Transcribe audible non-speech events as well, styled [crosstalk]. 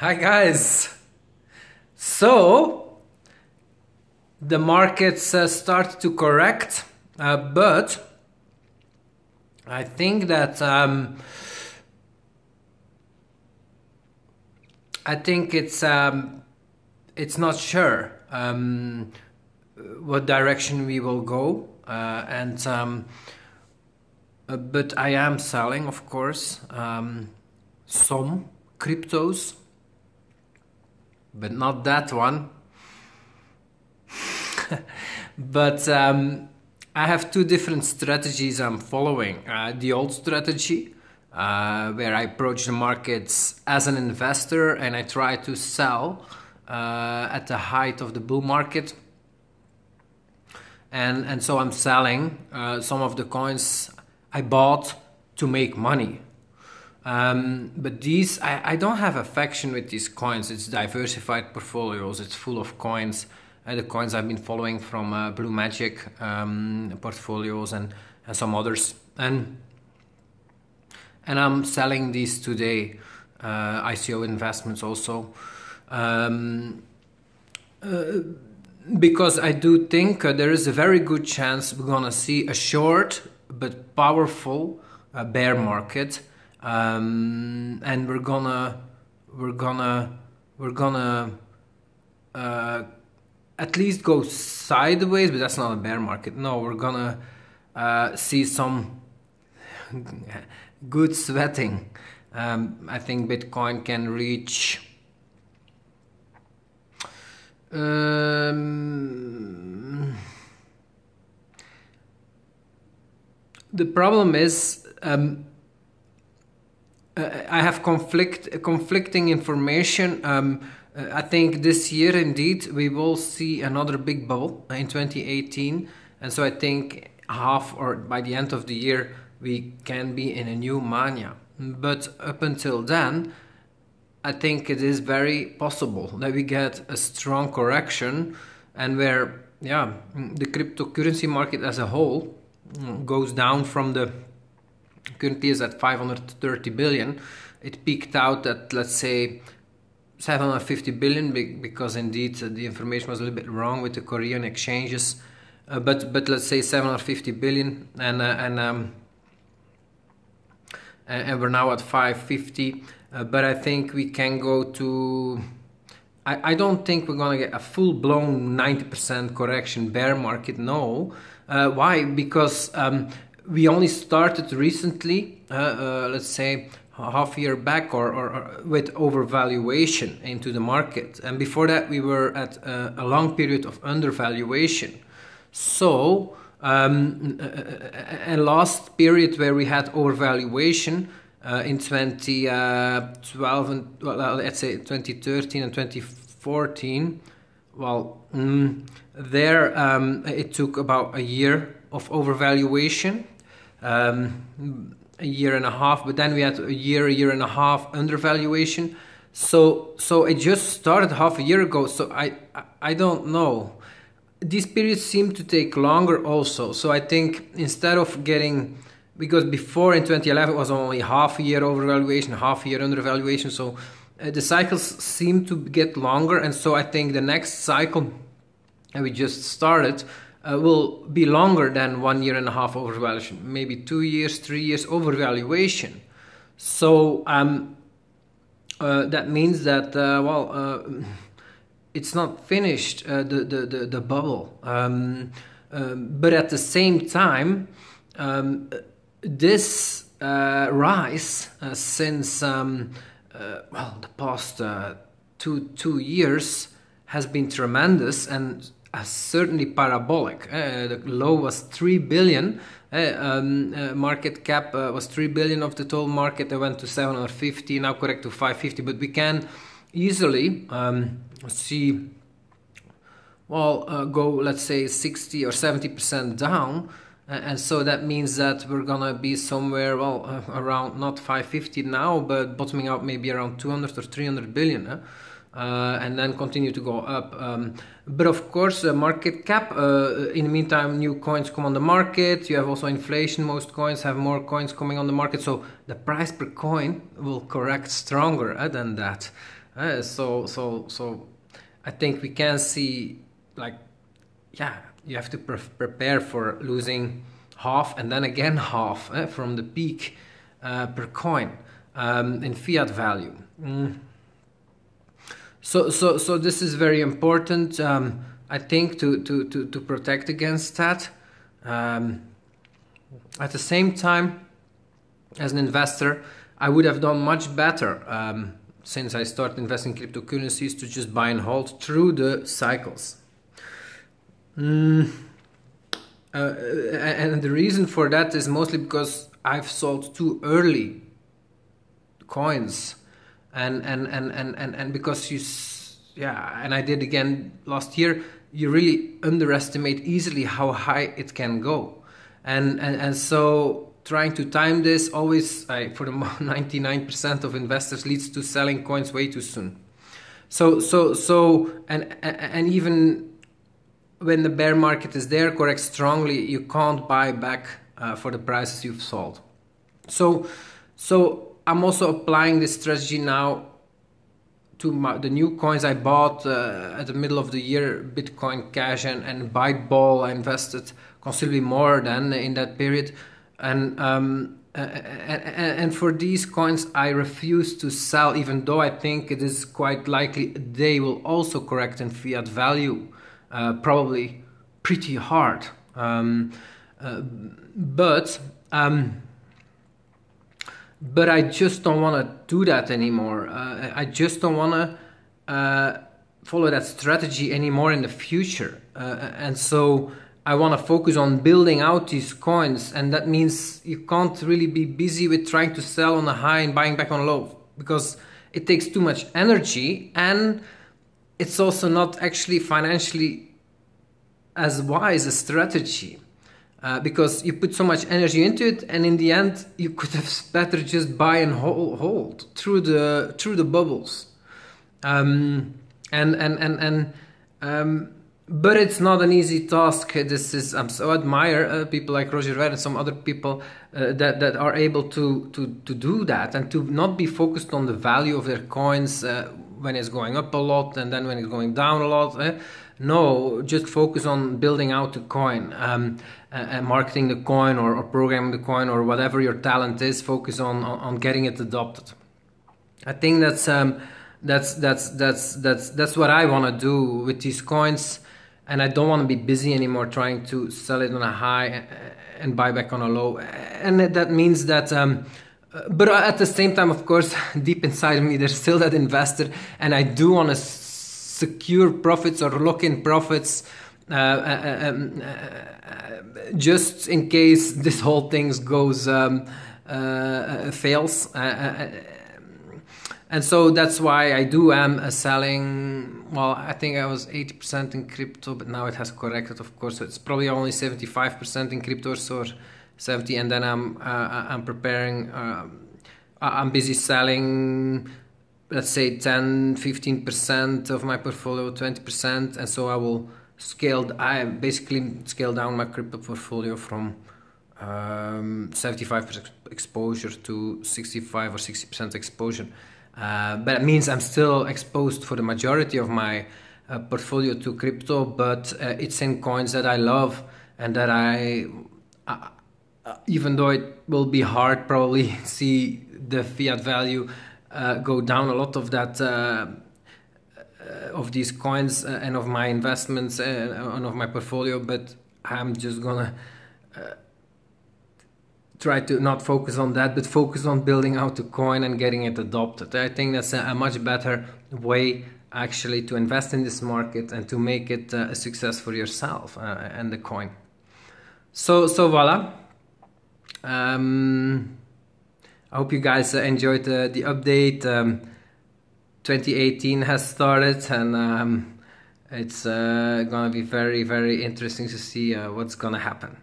Hi guys. So the markets uh, start to correct, uh, but I think that um, I think it's um, it's not sure um, what direction we will go, uh, and um, uh, but I am selling, of course, um, some cryptos but not that one. [laughs] but um, I have two different strategies I'm following. Uh, the old strategy, uh, where I approach the markets as an investor and I try to sell uh, at the height of the bull market. And, and so I'm selling uh, some of the coins I bought to make money. Um, but these, I, I, don't have affection with these coins. It's diversified portfolios. It's full of coins. Uh, the coins I've been following from uh, Blue Magic um, portfolios and, and some others. And and I'm selling these today. Uh, ICO investments also. Um, uh, because I do think uh, there is a very good chance we're gonna see a short but powerful uh, bear market um, and we're gonna we're gonna we're gonna uh, at least go sideways, but that's not a bear market. No, we're gonna uh, see some [laughs] good sweating. Um, I think Bitcoin can reach. Um, the problem is um, I have conflict conflicting information. Um, uh, I think this year indeed we will see another big bubble in 2018, and so I think half or by the end of the year we can be in a new mania. But up until then, I think it is very possible that we get a strong correction, and where yeah the cryptocurrency market as a whole mm, goes down from the currently is at 530 billion. It peaked out at let's say 750 billion because indeed uh, the information was a little bit wrong with the Korean exchanges. Uh, but but let's say 750 billion and uh, and um, and we're now at 550. Uh, but I think we can go to. I, I don't think we're gonna get a full blown 90% correction bear market. No, uh, why? Because um, we only started recently, uh, uh, let's say half year back or, or, or, with overvaluation into the market. And before that, we were at a, a long period of undervaluation. So, um, a, a, last period where we had overvaluation uh, in 2012 and well, let's say 2013 and 2014. Well, mm, there um, it took about a year of overvaluation um, a year and a half, but then we had a year, a year and a half undervaluation. So, so it just started half a year ago. So I, I don't know. These periods seem to take longer also. So I think instead of getting, because before in 2011 it was only half a year overvaluation, half a year undervaluation. So uh, the cycles seem to get longer, and so I think the next cycle, and we just started uh, will be longer than one year and a half overvaluation, maybe two years, three years overvaluation. So um, uh, that means that uh, well, uh, it's not finished uh, the, the, the the bubble, um, um, but at the same time, um, this uh, rise since um, well the past two two years has been tremendous and uh, certainly parabolic. Uh, the low was 3 billion. Uh, um, uh, market cap uh, was 3 billion of the total market. It went to 750, now correct to 550. But we can easily um, see, well, uh, go, let's say, 60 or 70% down. and so that means that we're gonna be somewhere, well, around not 550 now, but bottoming out maybe around 200 or 300 billion. Uh, and then continue to go up. Um, but of course, uh, market cap. Uh, in the meantime, new coins come on the market. You have also inflation. Most coins have more coins coming on the market, so the price per coin will correct stronger uh, than that. Uh, so so so I think we can see like yeah you have to pre- prepare for losing half and then again [laughs] half uh, from the peak per coin um, in fiat value. Mm. So so so this is very important. Um, I think to, to, to, to protect against that. Um, at the same time, as an investor, I would have done much better um, since I started investing in cryptocurrencies to just buy and hold through the cycles. Mm. Uh, and the reason for that is mostly because I've sold too early coins, and and and and and, and because you, yeah, and I did again last year. You really underestimate easily how high it can go, and and and so trying to time this always uh, for the 99% [laughs] of investors leads to selling coins way too soon so so so and and even when the bear market is there correct strongly you can't buy back uh, for the prices you've sold so so i'm also applying this strategy now to my, the new coins I bought uh, at the middle of the year, Bitcoin Cash and, and Byteball, I invested considerably more than in that period. And um, and for these coins I refuse to sell even though I think it is quite likely they will also correct in fiat value uh, probably pretty hard. Um, uh, but um, but I just don't want to do that anymore uh, I just don't want to uh, follow that strategy anymore in the future uh, and so I want to focus on building out these coins, and that means you can't really be busy with trying to sell on a high and buying back on low because it takes too much energy and it's also not actually financially as wise a strategy. Uh, because you put so much energy into it, and in the end, you could have better just buy and hold, hold through the through the bubbles, um, and and and and um, but it's not an easy task. This is I'm so admire uh, people like Roger Ver and some other people uh, that that are able to to to do that and to not be focused on the value of their coins uh, when it's going up a lot and then when it's going down a lot. Eh? No, just focus on building out the coin um, and marketing the coin or, or, programming the coin or whatever your talent is. Focus on on, on getting it adopted. I think that's. Um, that's that's that's that's that's what I want to do with these coins and I don't want to be busy anymore trying to sell it on a high and buy back on a low. And that means that, um, but at the same time, of course, deep inside me, there's still that investor, and I do want to secure profits or lock in profits. Uh, uh, um, uh, just in case this whole thing goes um, uh, uh, fails uh, and so that's why I do am uh, selling. Well, I think I was 80% in crypto, but now it has corrected, of course. So it's probably only 75% in crypto or 70, and then I'm uh, I'm preparing. Uh, I'm busy selling, let's say 10, 15% of my portfolio, 20%, and so I will scale. I basically scale down my crypto portfolio from um, 75% exposure to 65 or 60% exposure. Uh, but it means I'm still exposed for the majority of my uh, portfolio to crypto, but uh, it's in coins that I love and that I, uh, uh, even though it will be hard, probably [laughs] see the fiat value uh, go down. A lot of that. Uh, uh, of these coins and of my investments and of my portfolio, but I'm just gonna try to not focus on that, but focus on building out the coin and getting it adopted. I think that's a, a much better way actually to invest in this market and to make it uh, a success for yourself uh, and the coin. So so voila. Um, I hope you guys uh, enjoyed the, the update. Um, 2018 has started and um, it's uh, gonna be very very interesting to see uh, what's gonna happen.